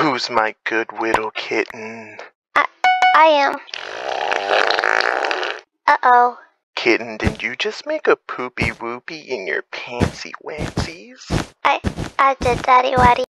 Who's my good little kitten? I am. Uh oh. Kitten, did you just make a poopy whoopy in your pantsy wantsies? I I did, Daddy Waddy.